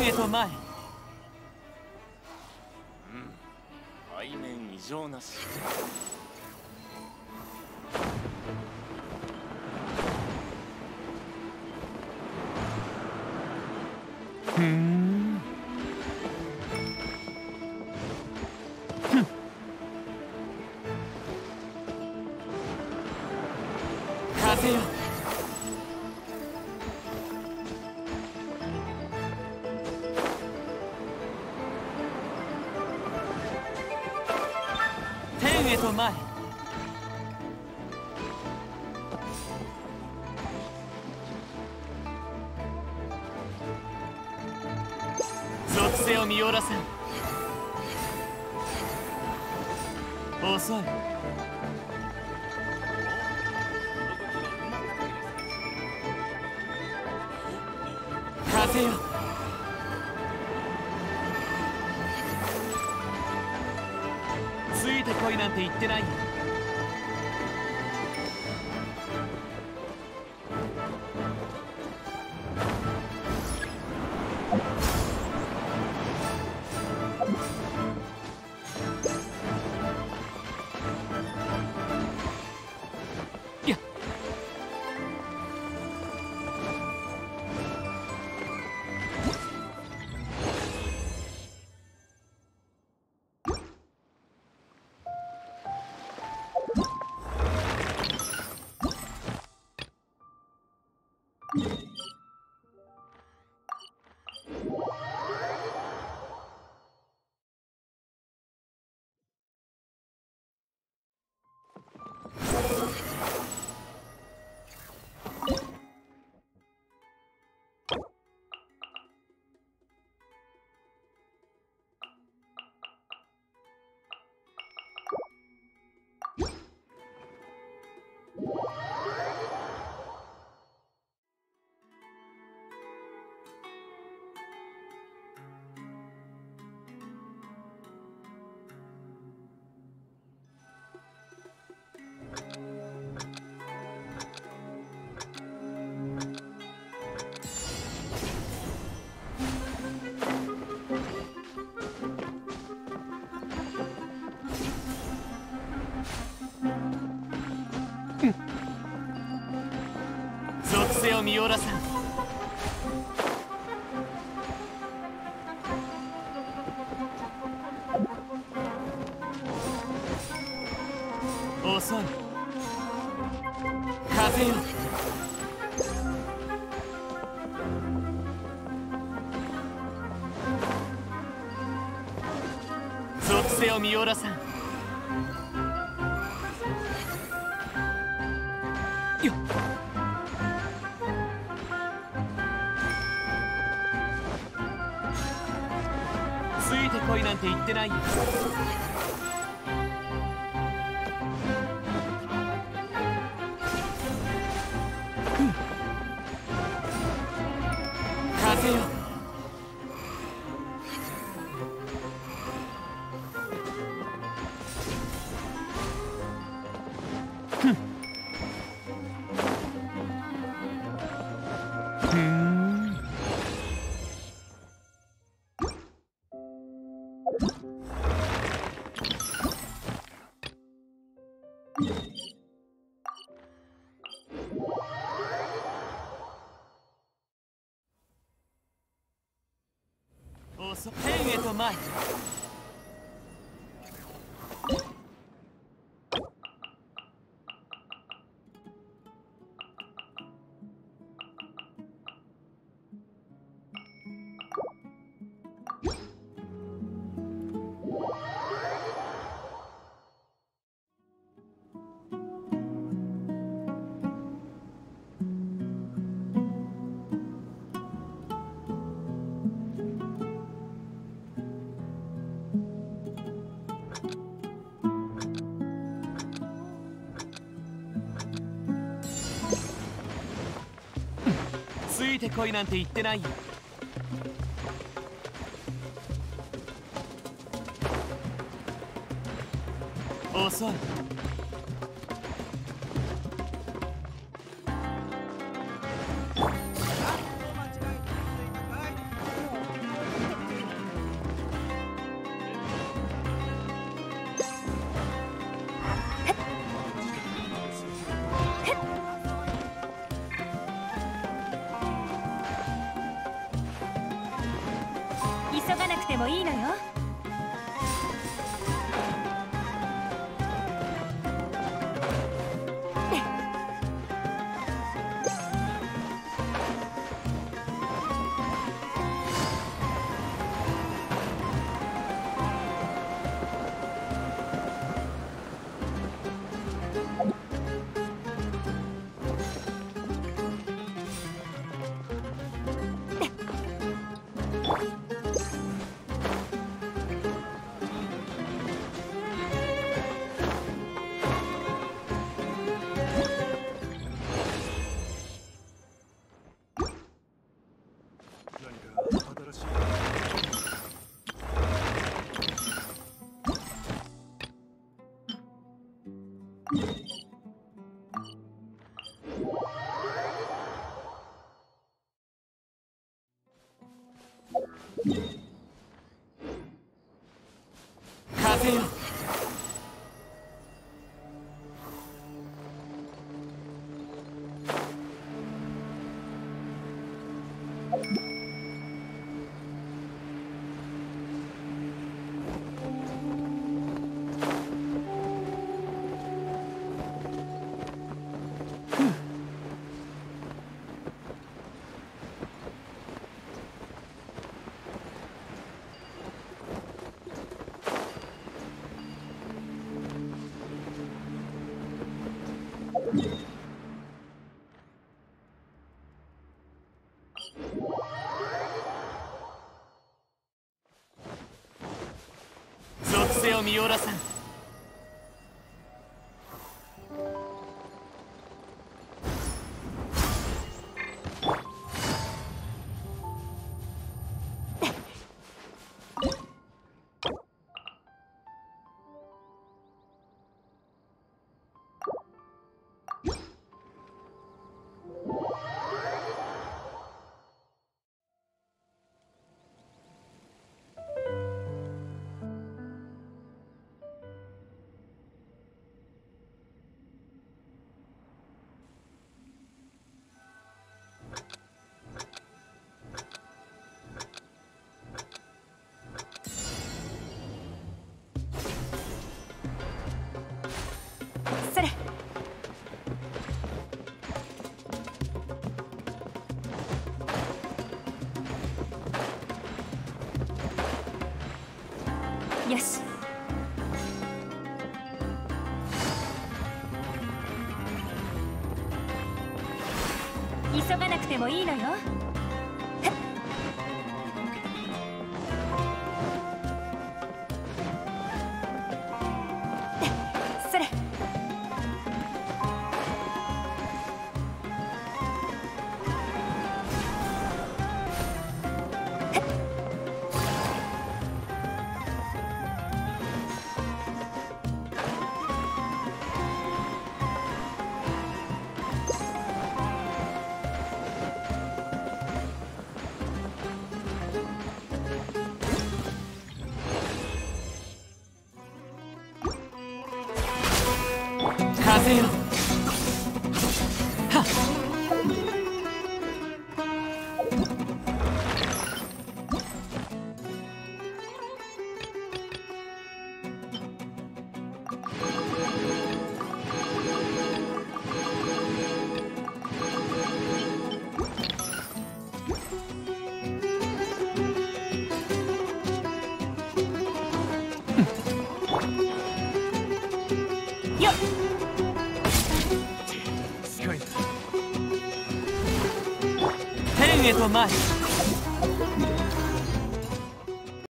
天へと前うん背面異常なし属性を見下ろせん。遅い。風よ。ついてこいなんて言ってない。よ属性を見下ろさん。遅い。風よ属性を見下ろさん。よっ。ついなんて言ってないよ。風よ。遅天へと前てこいなんて言ってないよ。遅い。急がなくてもいいのよ。属見下ろさんよし急がなくてもいいのよ。機械だ天へと前